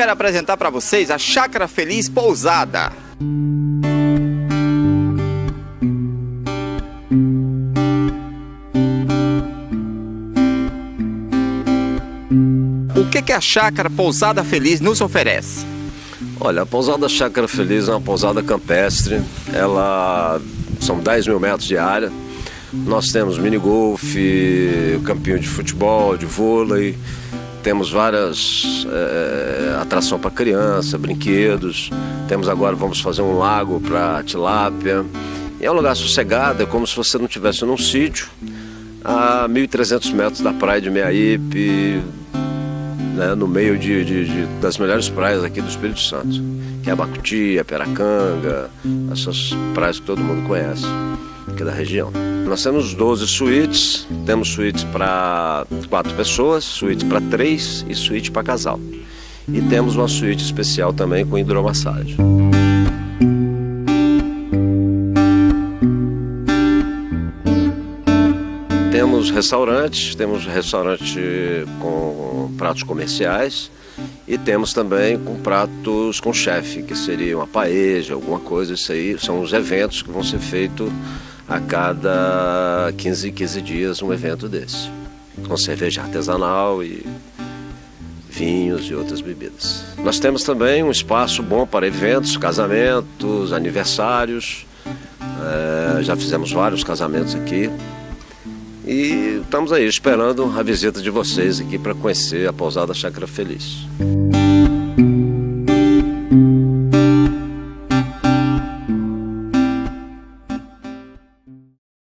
quero apresentar para vocês a Chácara Feliz Pousada. O que, que a Chácara Pousada Feliz nos oferece? Olha, a pousada Chácara Feliz é uma pousada campestre. Ela são 10 mil metros de área. Nós temos mini golf, campinho de futebol, de vôlei. Temos várias é, atração para criança, brinquedos. Temos agora vamos fazer um lago para tilápia. E é um lugar sossegado, é como se você não estivesse num sítio a 1.300 metros da praia de Meaípe, né, no meio de, de, de, das melhores praias aqui do Espírito Santo, que é a Bacuti, a Peracanga, essas praias que todo mundo conhece, aqui da região. Nós temos 12 suítes, temos suítes para quatro pessoas, suíte para três e suíte para casal. E temos uma suíte especial também com hidromassagem. Temos restaurantes, temos restaurante com pratos comerciais e temos também com pratos com chefe, que seria uma paeja, alguma coisa, isso aí são os eventos que vão ser feitos a cada 15, 15 dias um evento desse, com cerveja artesanal e vinhos e outras bebidas. Nós temos também um espaço bom para eventos, casamentos, aniversários. É, já fizemos vários casamentos aqui. E estamos aí esperando a visita de vocês aqui para conhecer a pousada Chácara Feliz.